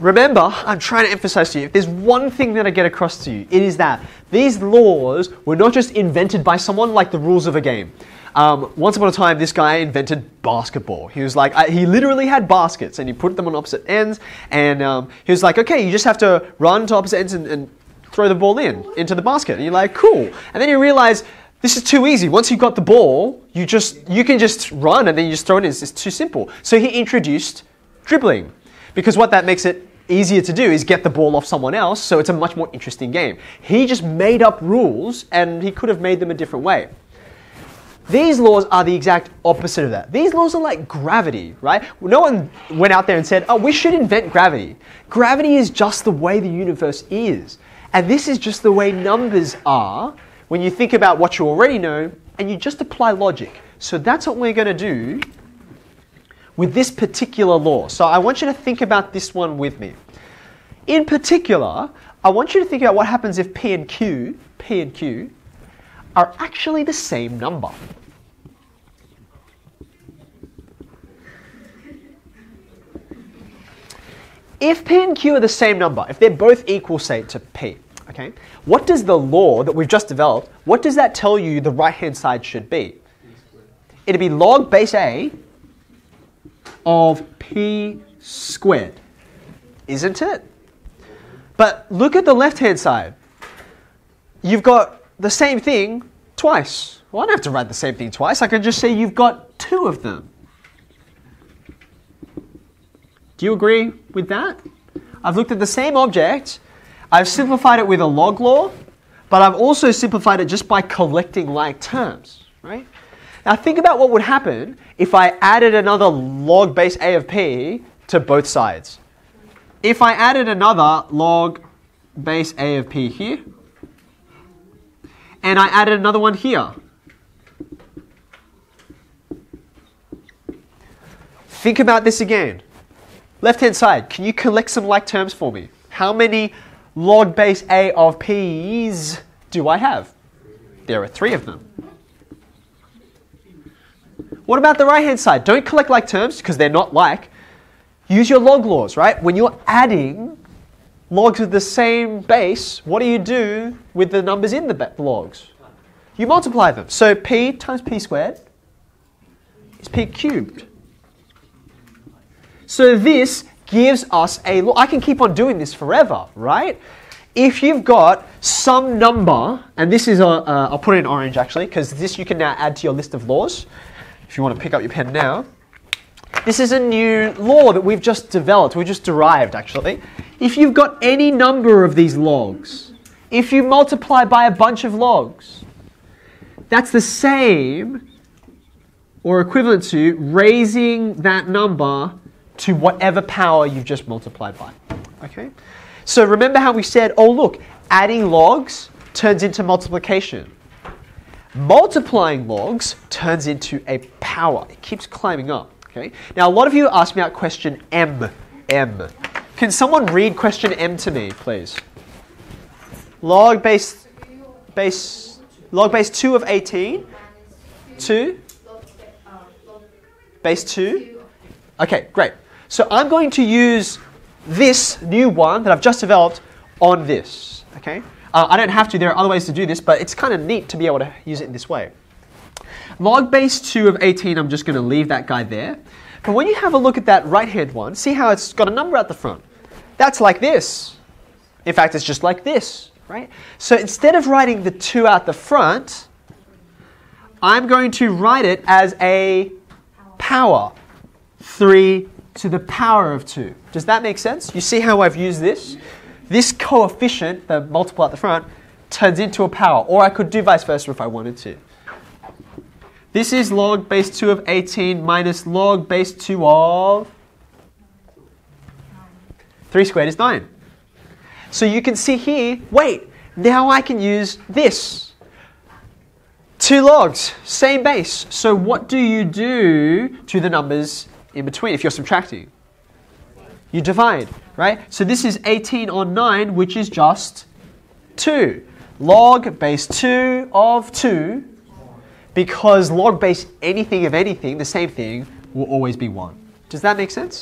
remember, I'm trying to emphasize to you, if there's one thing that I get across to you, it is that these laws were not just invented by someone like the rules of a game. Um, once upon a time, this guy invented basketball. He was like, uh, he literally had baskets and he put them on opposite ends. And um, he was like, okay, you just have to run to opposite ends and, and throw the ball in, into the basket. And you're like, cool. And then you realize, this is too easy. Once you've got the ball, you just you can just run and then you just throw it in. It's too simple. So he introduced dribbling, because what that makes it easier to do is get the ball off someone else. So it's a much more interesting game. He just made up rules, and he could have made them a different way. These laws are the exact opposite of that. These laws are like gravity, right? No one went out there and said, oh, we should invent gravity. Gravity is just the way the universe is. And this is just the way numbers are when you think about what you already know and you just apply logic. So that's what we're going to do with this particular law. So I want you to think about this one with me. In particular, I want you to think about what happens if P and Q, P and Q, are actually the same number. If P and Q are the same number, if they're both equal, say, to P, okay, what does the law that we've just developed, what does that tell you the right-hand side should be? It'd be log base A of P squared, isn't it? But look at the left-hand side. You've got the same thing twice. Well, I don't have to write the same thing twice. I can just say you've got two of them. Do you agree with that? I've looked at the same object, I've simplified it with a log law, but I've also simplified it just by collecting like terms, right? Now think about what would happen if I added another log base A of P to both sides. If I added another log base A of P here, and I added another one here. Think about this again. Left hand side, can you collect some like terms for me? How many log base A of P's do I have? There are three of them. What about the right hand side? Don't collect like terms because they're not like. Use your log laws, right? When you're adding logs with the same base, what do you do with the numbers in the logs? You multiply them. So p times p squared is p cubed. So this gives us a law. I can keep on doing this forever, right? If you've got some number, and this is a, uh, I'll put it in orange actually, because this you can now add to your list of laws. If you want to pick up your pen now. This is a new law that we've just developed, We've just derived actually. If you've got any number of these logs, if you multiply by a bunch of logs, that's the same or equivalent to raising that number to whatever power you've just multiplied by. Okay? So remember how we said, oh look, adding logs turns into multiplication. Multiplying logs turns into a power. It keeps climbing up. Okay? Now a lot of you asked me out question M. M. Can someone read question M to me, please? Log base base log base 2 of 18. 2? Base 2? Okay, great. So I'm going to use this new one that I've just developed on this. Okay? Uh, I don't have to, there are other ways to do this, but it's kind of neat to be able to use it in this way. Log base 2 of 18, I'm just going to leave that guy there. But when you have a look at that right-hand one, see how it's got a number at the front. That's like this. In fact, it's just like this, right? So instead of writing the 2 out the front, I'm going to write it as a power. 3 to the power of 2. Does that make sense? You see how I've used this? This coefficient, the multiple at the front, turns into a power. Or I could do vice versa if I wanted to. This is log base 2 of 18 minus log base 2 of 3 squared is 9. So you can see here, wait, now I can use this. Two logs, same base. So what do you do to the numbers in between if you're subtracting? You divide, right? So this is 18 on 9, which is just 2. Log base 2 of 2 because log base anything of anything, the same thing, will always be 1. Does that make sense?